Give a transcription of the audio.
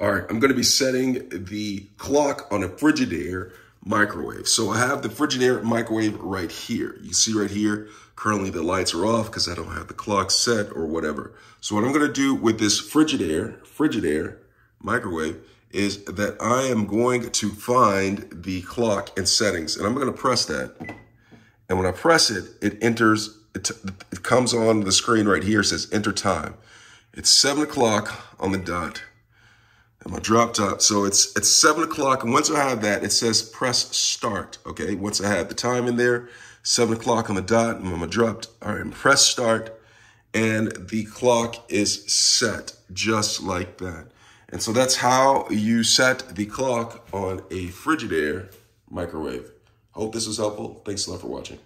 All right, I'm gonna be setting the clock on a Frigidaire microwave. So I have the Frigidaire microwave right here. You see right here, currently the lights are off because I don't have the clock set or whatever. So what I'm gonna do with this Frigidaire, Frigidaire microwave is that I am going to find the clock and settings and I'm gonna press that. And when I press it, it enters, it, it comes on the screen right here, says enter time. It's seven o'clock on the dot. My drop top. So it's it's seven o'clock. And once I have that, it says press start. Okay. Once I have the time in there, seven o'clock on the dot, I'm dropped. All right, press start. And the clock is set just like that. And so that's how you set the clock on a Frigidaire microwave. Hope this was helpful. Thanks a lot for watching.